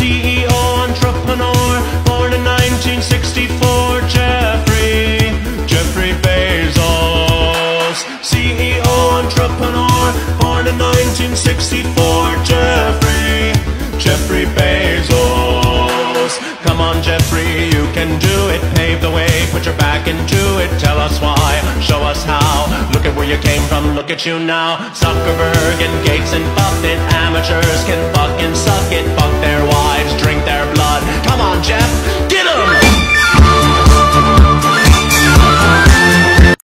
CEO, entrepreneur, born in 1964, Jeffrey, Jeffrey Bezos. CEO, entrepreneur, born in 1964, Jeffrey, Jeffrey Bezos. Come on, Jeffrey, you can do it. Pave the way, put your back into it. Tell us why, show us how. Look at where you came from, look at you now. Zuckerberg and Gates and Buffett, amateurs can